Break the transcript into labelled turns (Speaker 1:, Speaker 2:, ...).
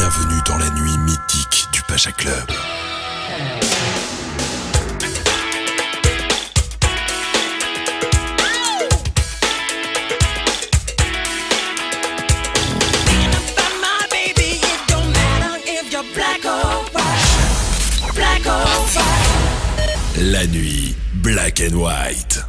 Speaker 1: Bienvenue dans la nuit mythique du Pacha Club. La nuit, black and white.